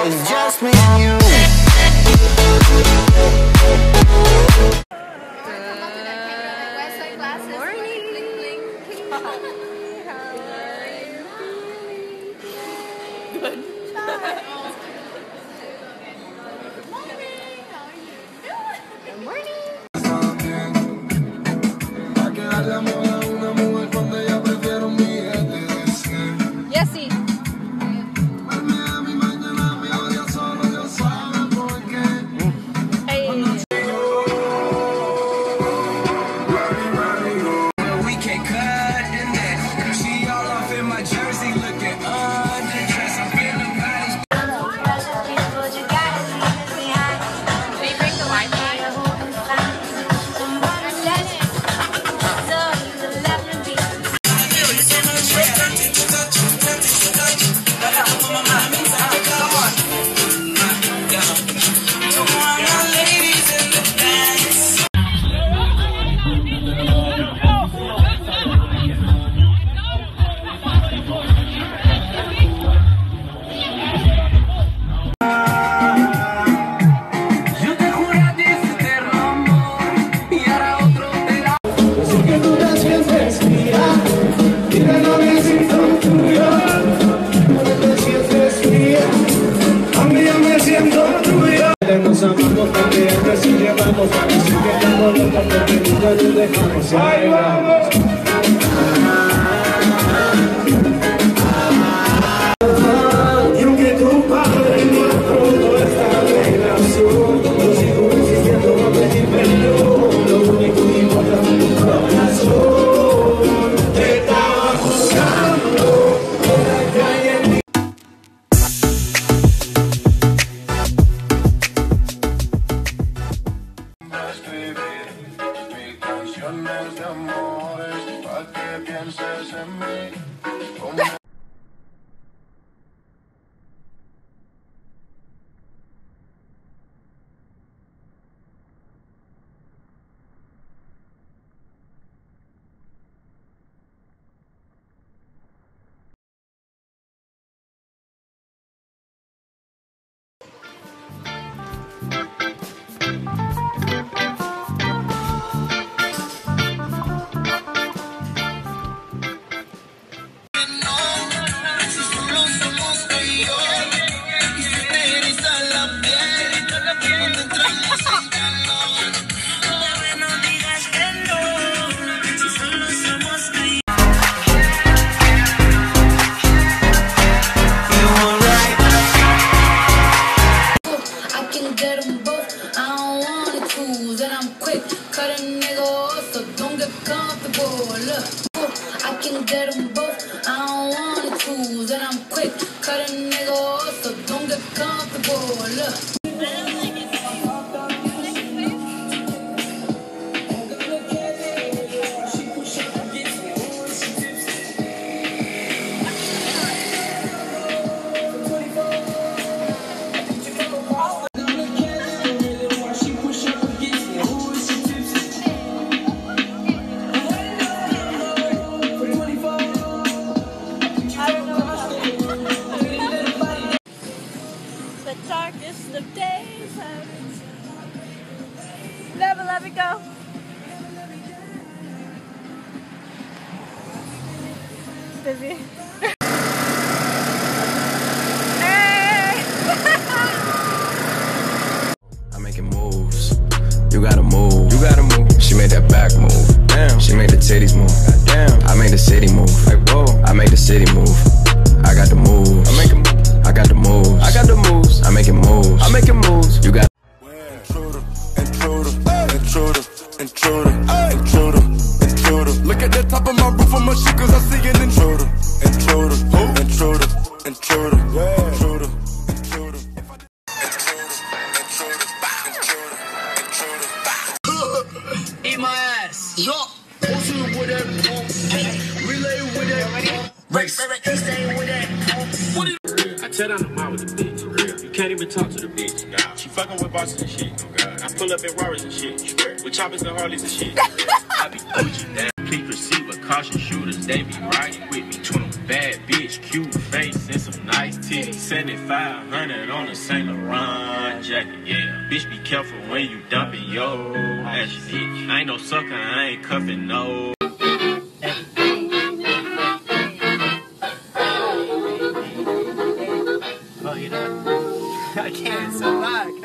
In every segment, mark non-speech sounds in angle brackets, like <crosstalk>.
It's just me and you. Pa' que <laughs> jersey looking underdressed. Que pienses en don't get comfortable. Look, I can get them let me go. Busy. hey! <laughs> I'm making moves. You gotta move. You gotta move. She made that back move. Damn. She made the titties move. Damn. I made the city move. Like whoa. I made the city move. I got the moves. I make moves. I got the moves. I got the moves. I'm making moves. I'm making moves. You got. Intruder, intruder, intruder, intruder, intruder, intruder. Look at the top of my roof, I'm a shit cause I see an intruder. Intruder, who? Intruder, intruder, intruder, intruder. <laughs> Eat my ass. Yo. With that. Relay with that. Race. What is I tell down the mile with the bitch. Real. You can't even talk to the bitch. Nah. She fucking with bosses and shit. Oh God. I pull up in Rari's and shit. With choppers and Harleys and shit. <laughs> I be Gucci down. Please proceed with caution shooters. They be riding with me. 21 bad bitch, cute face, and some nice titties. 7500 on a Saint Laurent jacket, yeah. Bitch, be careful when you dumping yo ass. bitch. I ain't no sucker, I ain't cuffing no.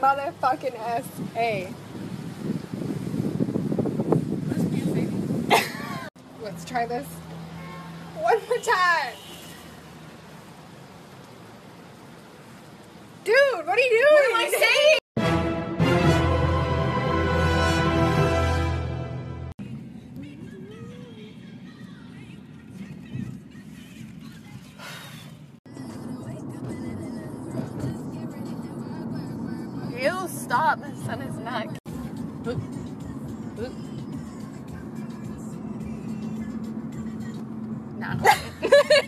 motherfucking S A. Let's try this one more time. Dude, what are you doing? What am I saying? Stop. My son is not. <laughs> No, no,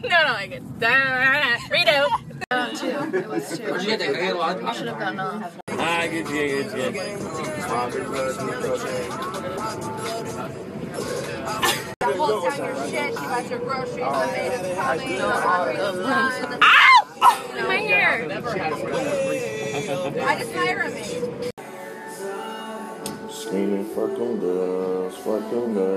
no, like it. Redo. It was two. I should have gotten off. I get you, I get you. Whole time your shit, she buys your groceries, I made a coming, Ow! <laughs> My hair. I just hire a maid. Screaming, fuck them girls, fuck them girls.